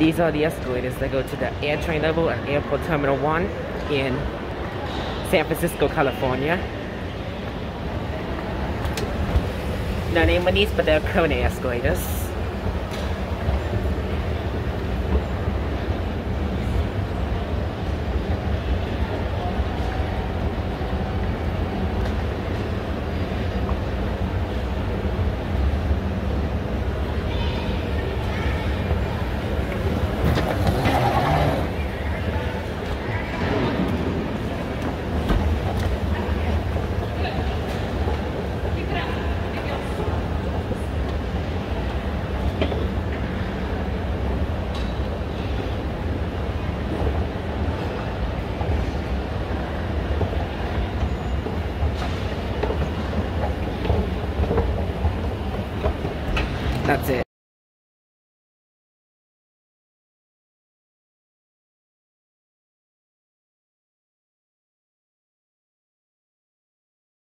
These are the escalators that go to the air train level at Airport Terminal 1 in San Francisco, California. No name of these, but they're Kone escalators. That's it.